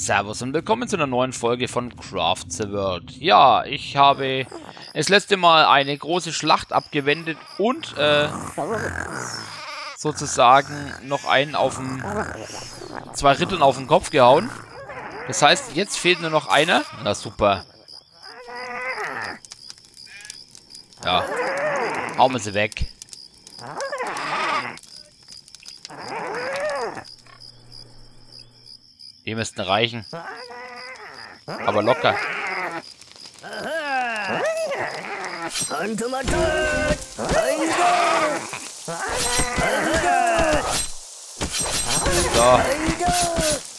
Servus und willkommen zu einer neuen Folge von Craft the World. Ja, ich habe das letzte Mal eine große Schlacht abgewendet und äh, sozusagen noch einen auf den, zwei Rittern auf den Kopf gehauen. Das heißt, jetzt fehlt nur noch einer. Na super. Ja, hauen wir sie weg. Die müssten reichen. Aber locker. So.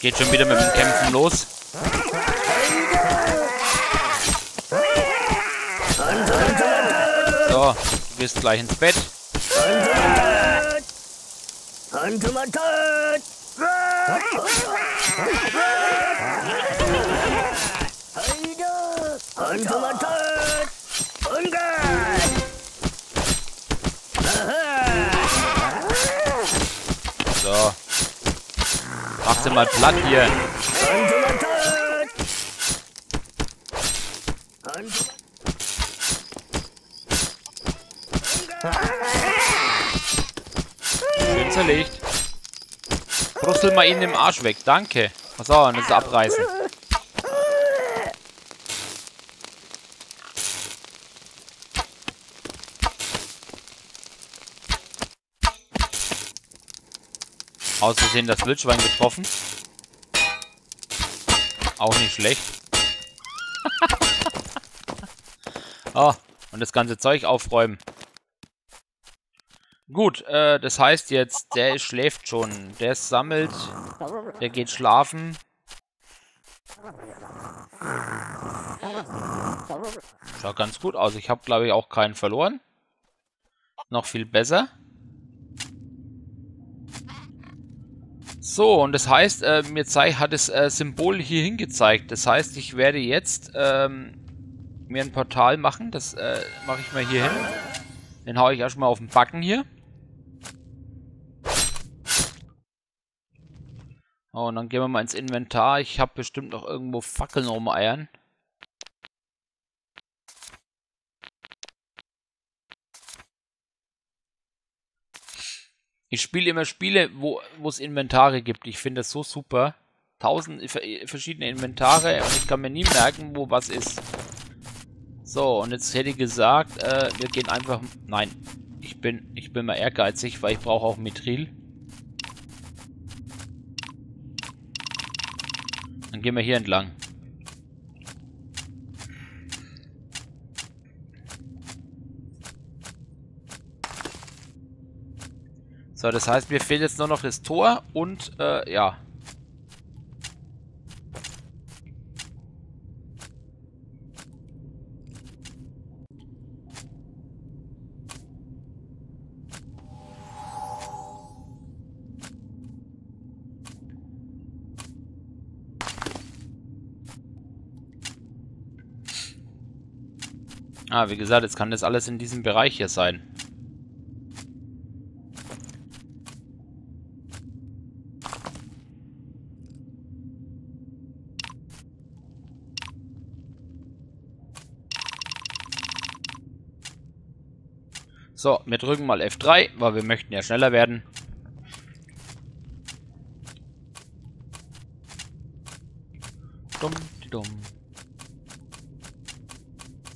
Geht schon wieder mit dem Kämpfen los. So, du gehst gleich ins Bett. So. Mach sie mal platt hier. Schön zerlegt. Brüssel mal ihn im Arsch weg. Danke. So, und jetzt abreißen. Aus Versehen das Wildschwein getroffen. Auch nicht schlecht. oh, und das ganze Zeug aufräumen. Gut, äh, das heißt jetzt, der schläft schon. Der sammelt, der geht schlafen. Schaut ganz gut aus. Ich habe, glaube ich, auch keinen verloren. Noch viel besser. So, und das heißt, äh, mir hat das äh, Symbol hier hingezeigt. Das heißt, ich werde jetzt ähm, mir ein Portal machen. Das äh, mache ich mal hier hin. Den haue ich erstmal auf den Backen hier. Oh, und dann gehen wir mal ins Inventar. Ich habe bestimmt noch irgendwo Fackeln rumeiern. Ich spiele immer Spiele, wo es Inventare gibt. Ich finde das so super. Tausend verschiedene Inventare und ich kann mir nie merken, wo was ist. So, und jetzt hätte ich gesagt, äh, wir gehen einfach... Nein, ich bin, ich bin mal ehrgeizig, weil ich brauche auch Mithril. Dann gehen wir hier entlang. So, das heißt, mir fehlt jetzt nur noch das Tor und, äh, ja. Ah, wie gesagt, jetzt kann das alles in diesem Bereich hier sein. So, wir drücken mal F3, weil wir möchten ja schneller werden. Dumm, dumm.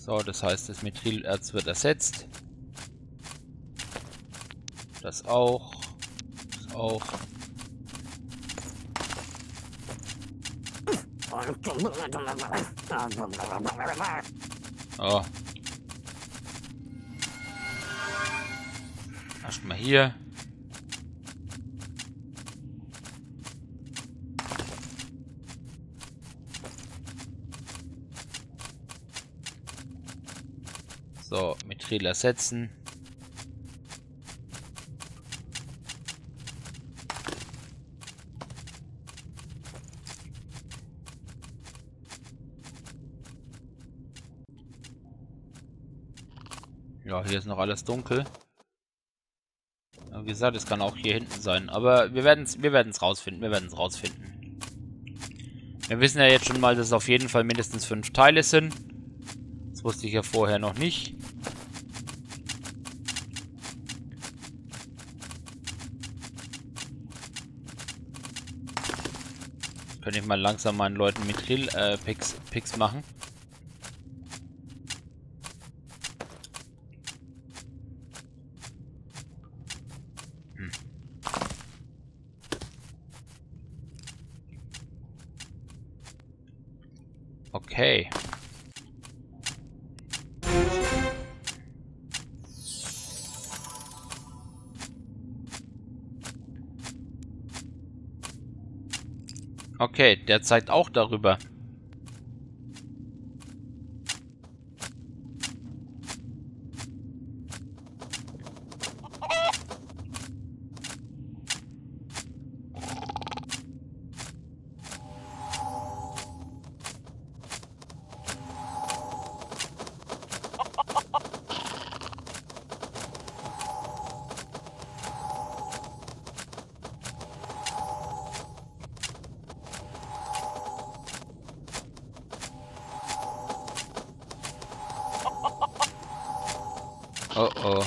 So, das heißt, das Methylerz wird ersetzt. Das auch. Das auch. Oh. Erstmal hier. So, Mithril ersetzen. Ja, hier ist noch alles dunkel. Wie gesagt, es kann auch hier hinten sein. Aber wir werden es wir werden's rausfinden. Wir werden es rausfinden. Wir wissen ja jetzt schon mal, dass es auf jeden Fall mindestens fünf Teile sind. Wusste ich ja vorher noch nicht. Könnte ich mal langsam meinen Leuten mit Drill-Picks äh, Picks machen. Okay. Okay, der zeigt auch darüber. Oh oh.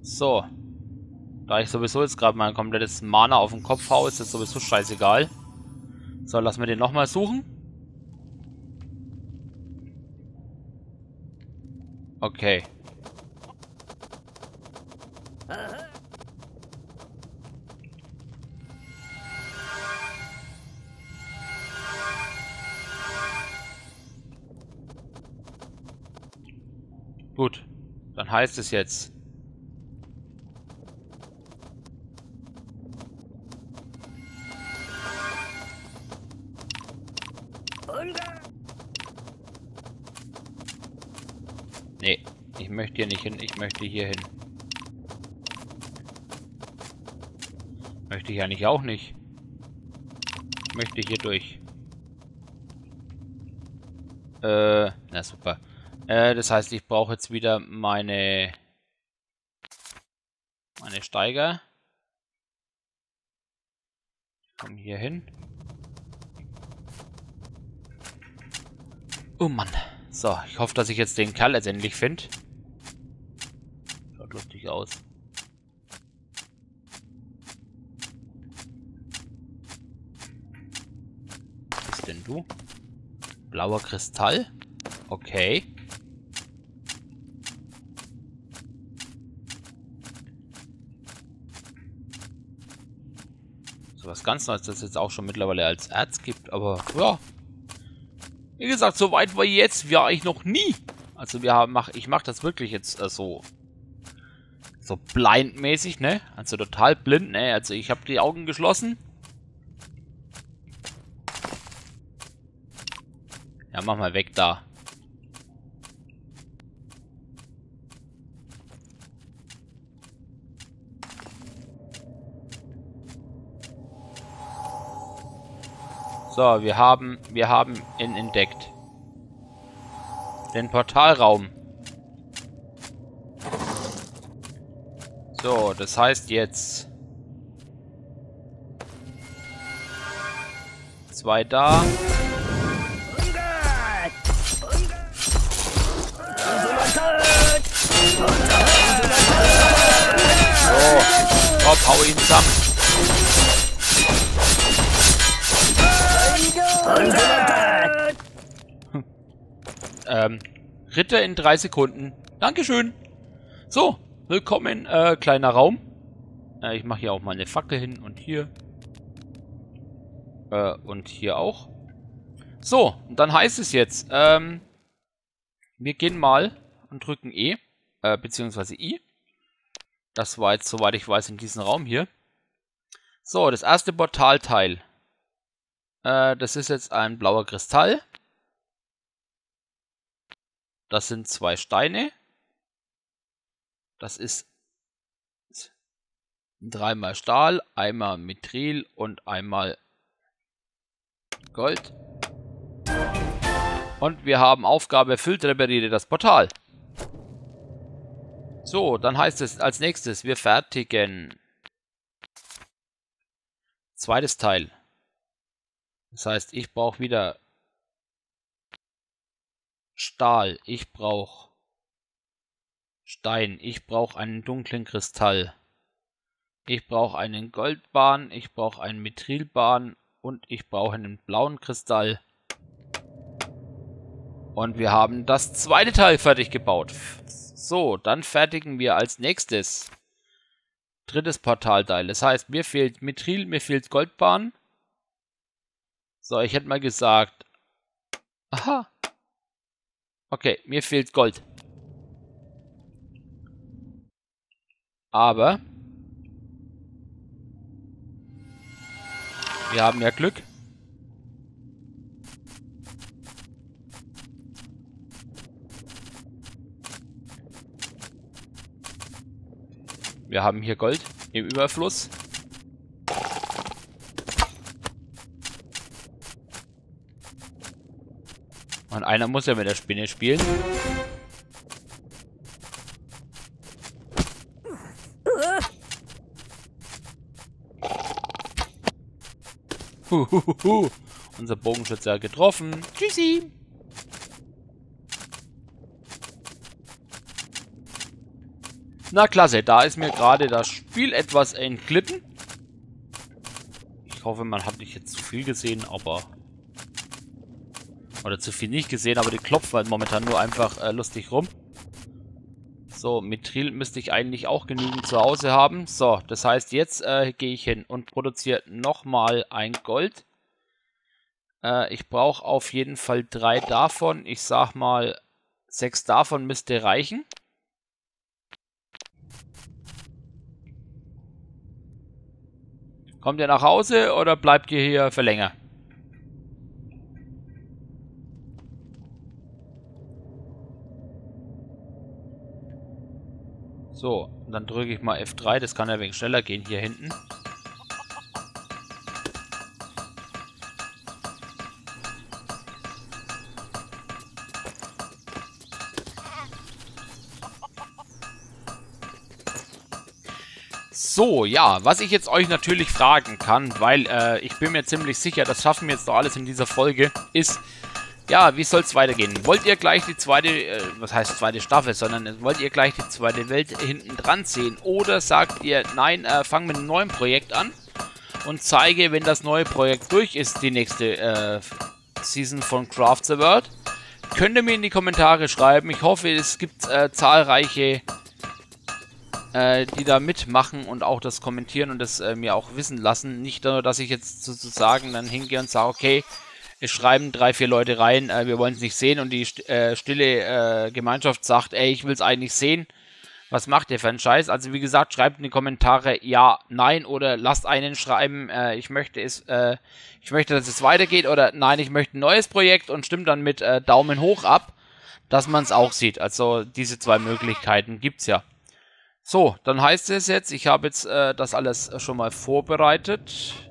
So. Da ich sowieso jetzt gerade mein komplettes Mana auf den Kopf haue, ist das sowieso scheißegal. So, lassen wir den nochmal suchen. Okay. Heißt es jetzt. Nee, ich möchte hier nicht hin, ich möchte hier hin. Möchte ich eigentlich auch nicht. Ich möchte hier durch. Äh, na super. Äh, das heißt, ich brauche jetzt wieder meine meine Steiger. Komm hier hin. Oh Mann. So, ich hoffe, dass ich jetzt den Kerl letztendlich finde. Schaut lustig aus. Was bist denn du? Blauer Kristall? Okay. Was ganz Neues, das jetzt auch schon mittlerweile als Erz gibt, aber ja. Wie gesagt, so weit war jetzt war ich noch nie. Also wir haben, mach, ich mache das wirklich jetzt äh, so so blindmäßig, ne? Also total blind, ne? Also ich habe die Augen geschlossen. Ja, mach mal weg da. So, wir haben, wir haben ihn entdeckt. Den Portalraum. So, das heißt jetzt... Zwei da. So, komm, hau ihn zusammen. Ähm, Ritter in drei Sekunden. Dankeschön. So, willkommen, äh, kleiner Raum. Äh, ich mache hier auch mal eine Fackel hin und hier. Äh, und hier auch. So, und dann heißt es jetzt, ähm, wir gehen mal und drücken E, äh, beziehungsweise I. Das war jetzt, soweit ich weiß, in diesem Raum hier. So, das erste Portalteil. Äh, das ist jetzt ein blauer Kristall. Das sind zwei Steine. Das ist dreimal Stahl, einmal Mithril und einmal Gold. Und wir haben Aufgabe erfüllt, repariere das Portal. So, dann heißt es als nächstes, wir fertigen. Zweites Teil. Das heißt, ich brauche wieder Stahl. Ich brauche Stein. Ich brauche einen dunklen Kristall. Ich brauche einen Goldbahn. Ich brauche einen Mithrilbahn. Und ich brauche einen blauen Kristall. Und wir haben das zweite Teil fertig gebaut. So, dann fertigen wir als nächstes drittes Portalteil. Das heißt, mir fehlt Mithril, mir fehlt Goldbahn. So, ich hätte mal gesagt... Aha. Okay, mir fehlt Gold. Aber... Wir haben ja Glück. Wir haben hier Gold im Überfluss. Und einer muss ja mit der Spinne spielen. Huhuhu. Unser Bogenschütze hat getroffen. Tschüssi. Na klasse, da ist mir gerade das Spiel etwas entglitten. Ich hoffe, man hat nicht jetzt zu viel gesehen, aber... Oder zu viel nicht gesehen, aber die klopfen halt momentan nur einfach äh, lustig rum. So, Mithril müsste ich eigentlich auch genügend zu Hause haben. So, das heißt, jetzt äh, gehe ich hin und produziere nochmal ein Gold. Äh, ich brauche auf jeden Fall drei davon. Ich sag mal, sechs davon müsste reichen. Kommt ihr nach Hause oder bleibt ihr hier für länger? So, dann drücke ich mal F3, das kann ja wegen schneller gehen hier hinten. So, ja, was ich jetzt euch natürlich fragen kann, weil äh, ich bin mir ziemlich sicher, das schaffen wir jetzt doch alles in dieser Folge, ist, ja, wie soll es weitergehen? Wollt ihr gleich die zweite, äh, was heißt zweite Staffel, sondern wollt ihr gleich die zweite Welt hinten dran sehen? Oder sagt ihr, nein, äh, fang mit einem neuen Projekt an und zeige, wenn das neue Projekt durch ist, die nächste äh, Season von Craft the World? Könnt ihr mir in die Kommentare schreiben. Ich hoffe, es gibt äh, zahlreiche äh, die da mitmachen und auch das kommentieren und das äh, mir auch wissen lassen. Nicht nur, dass ich jetzt sozusagen dann hingehe und sage, okay, es schreiben drei, vier Leute rein, äh, wir wollen es nicht sehen und die äh, stille äh, Gemeinschaft sagt, ey, ich will es eigentlich sehen. Was macht ihr für einen Scheiß? Also wie gesagt, schreibt in die Kommentare ja, nein oder lasst einen schreiben, äh, ich möchte es, ich möchte, dass es weitergeht oder nein, ich möchte ein neues Projekt und stimmt dann mit Daumen hoch ab, dass man es auch sieht. Also diese zwei Möglichkeiten gibt es ja. So, dann heißt es jetzt, ich habe jetzt äh, das alles schon mal vorbereitet.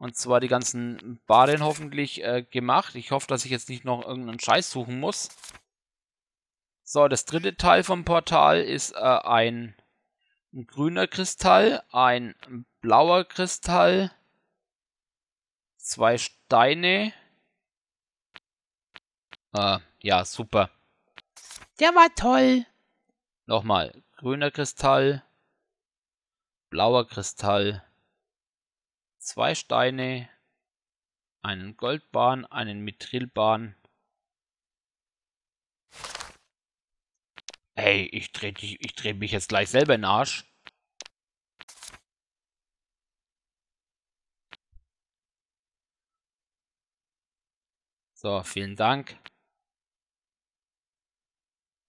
Und zwar die ganzen Barren hoffentlich äh, gemacht. Ich hoffe, dass ich jetzt nicht noch irgendeinen Scheiß suchen muss. So, das dritte Teil vom Portal ist äh, ein, ein, grüner Kristall, ein blauer Kristall, zwei Steine. Äh, ja, super. Der war toll. Nochmal, grüner Kristall, blauer Kristall, zwei Steine, einen Goldbahn, einen Mithrilbahn. Ey, ich dreh, ich dreh mich jetzt gleich selber in den Arsch. So, vielen Dank.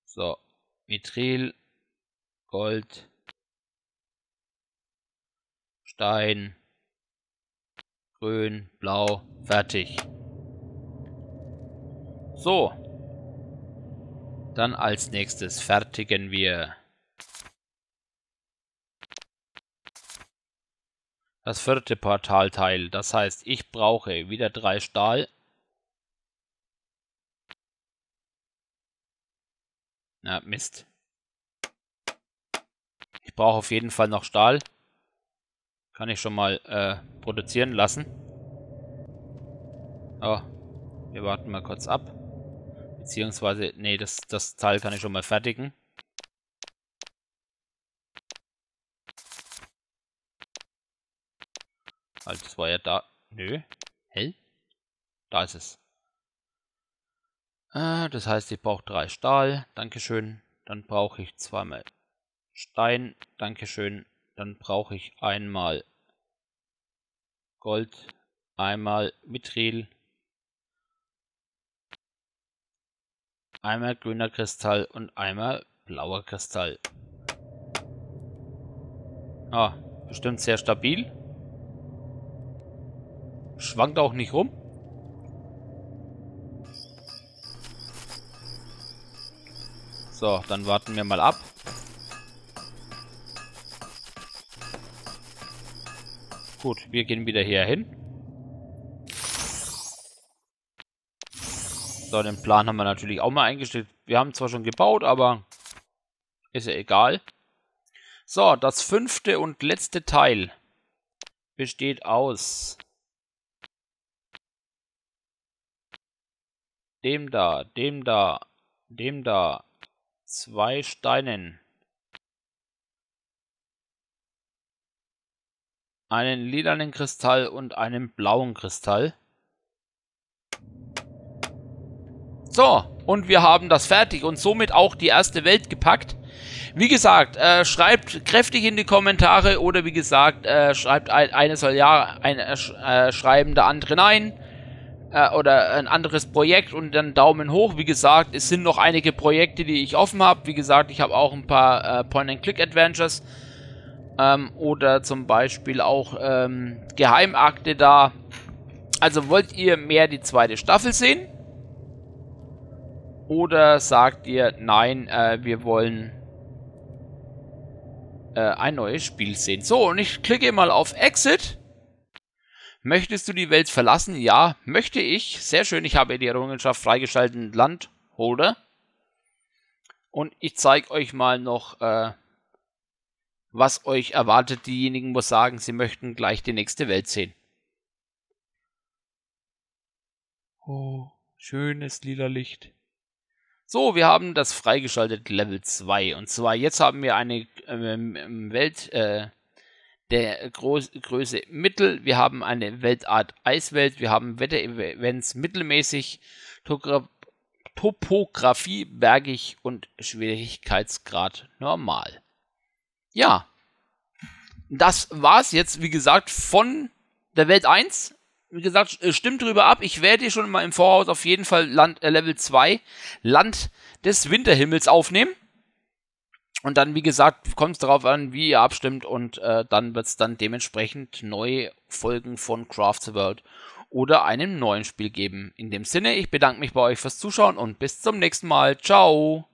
So, Mithril, Gold, Stein, Grün, Blau, fertig. So. Dann als nächstes fertigen wir das vierte Portalteil. Das heißt, ich brauche wieder drei Stahl. Na, Mist. Ich brauche auf jeden Fall noch Stahl. Kann ich schon mal äh, produzieren lassen. Oh, wir warten mal kurz ab. Beziehungsweise, nee, das, das Teil kann ich schon mal fertigen. Halt, das war ja da. Nö. Hell? Da ist es. Äh, das heißt, ich brauche drei Stahl. Dankeschön. Dann brauche ich zweimal Stein. Dankeschön. Dann brauche ich einmal Gold, einmal Mithril, einmal grüner Kristall und einmal blauer Kristall. Ah, bestimmt sehr stabil. Schwankt auch nicht rum. So, dann warten wir mal ab. Gut, wir gehen wieder hier hin. So, den Plan haben wir natürlich auch mal eingestellt. Wir haben zwar schon gebaut, aber ist ja egal. So, das fünfte und letzte Teil besteht aus dem da, dem da, dem da, zwei Steinen, einen lilanen Kristall und einen blauen Kristall. So, und wir haben das fertig und somit auch die erste Welt gepackt. Wie gesagt, äh, schreibt kräftig in die Kommentare oder wie gesagt, äh, schreibt ein, eine soll ja ein, äh, äh, schreiben, der andere nein. Äh, oder ein anderes Projekt und dann Daumen hoch. Wie gesagt, es sind noch einige Projekte, die ich offen habe. Wie gesagt, ich habe auch ein paar äh, Point-and-Click-Adventures ähm, oder zum Beispiel auch ähm, Geheimakte da. Also wollt ihr mehr die zweite Staffel sehen? Oder sagt ihr, nein, äh, wir wollen äh, ein neues Spiel sehen. So, und ich klicke mal auf Exit. Möchtest du die Welt verlassen? Ja, möchte ich. Sehr schön, ich habe die Errungenschaft freigeschalten Landholder. Und ich zeige euch mal noch äh, was euch erwartet. Diejenigen muss sagen, sie möchten gleich die nächste Welt sehen. Oh, schönes lila Licht. So, wir haben das freigeschaltet Level 2. Und zwar jetzt haben wir eine ähm, Welt äh, der Groß Größe Mittel. Wir haben eine Weltart Eiswelt. Wir haben Wetterevents mittelmäßig. Togra Topografie bergig und Schwierigkeitsgrad normal ja, das war's jetzt, wie gesagt, von der Welt 1. Wie gesagt, äh, stimmt drüber ab. Ich werde hier schon mal im Voraus auf jeden Fall Land, äh, Level 2, Land des Winterhimmels aufnehmen. Und dann, wie gesagt, kommt es darauf an, wie ihr abstimmt und äh, dann wird es dann dementsprechend neue Folgen von Craft the World oder einem neuen Spiel geben. In dem Sinne, ich bedanke mich bei euch fürs Zuschauen und bis zum nächsten Mal. Ciao!